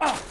Ah!